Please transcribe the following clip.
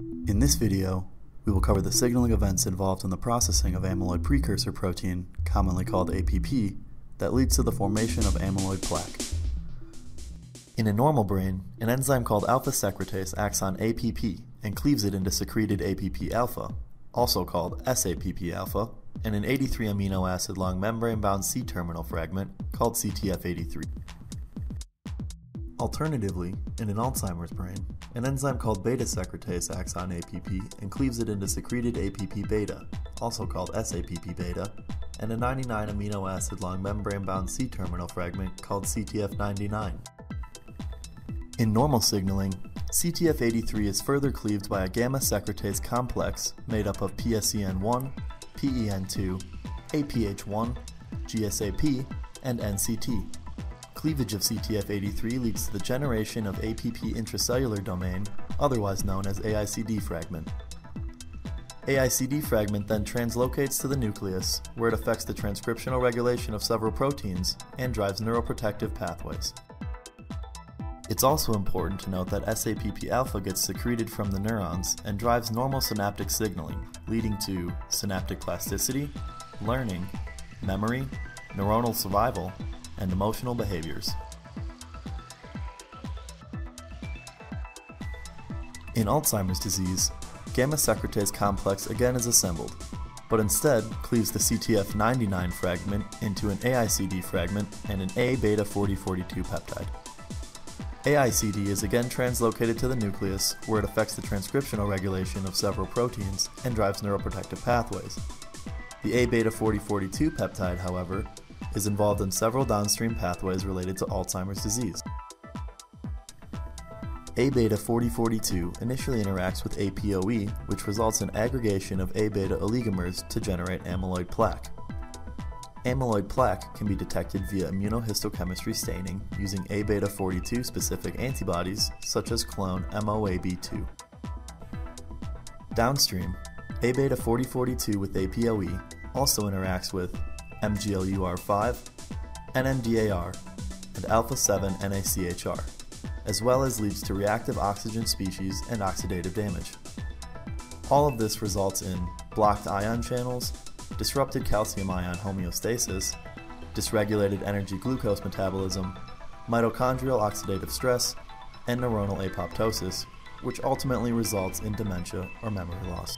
In this video, we will cover the signaling events involved in the processing of amyloid precursor protein, commonly called APP, that leads to the formation of amyloid plaque. In a normal brain, an enzyme called alpha secretase acts on APP and cleaves it into secreted APP alpha, also called SAPP alpha, and an 83 amino acid long membrane bound C terminal fragment called CTF83. Alternatively, in an Alzheimer's brain, an enzyme called beta secretase acts on APP and cleaves it into secreted APP beta, also called SAPP beta, and a 99 amino acid long membrane bound C terminal fragment called CTF99. In normal signaling, CTF83 is further cleaved by a gamma secretase complex made up of PSEN1, PEN2, APH1, GSAP, and NCT. Cleavage of CTF83 leads to the generation of APP intracellular domain, otherwise known as AICD fragment. AICD fragment then translocates to the nucleus, where it affects the transcriptional regulation of several proteins and drives neuroprotective pathways. It's also important to note that SAPP alpha gets secreted from the neurons and drives normal synaptic signaling, leading to synaptic plasticity, learning, memory, neuronal survival, and emotional behaviors. In Alzheimer's disease, gamma secretase complex again is assembled, but instead cleaves the CTF99 fragment into an AICD fragment and an A beta 4042 peptide. AICD is again translocated to the nucleus where it affects the transcriptional regulation of several proteins and drives neuroprotective pathways. The A beta 4042 peptide, however, is involved in several downstream pathways related to Alzheimer's disease. A beta 4042 initially interacts with APOE, which results in aggregation of A beta oligomers to generate amyloid plaque. Amyloid plaque can be detected via immunohistochemistry staining using A beta 42 specific antibodies such as clone MOAB2. Downstream, A beta 4042 with APOE also interacts with MGLUR5, NMDAR, and alpha 7 NACHR, as well as leads to reactive oxygen species and oxidative damage. All of this results in blocked ion channels, disrupted calcium ion homeostasis, dysregulated energy glucose metabolism, mitochondrial oxidative stress, and neuronal apoptosis, which ultimately results in dementia or memory loss.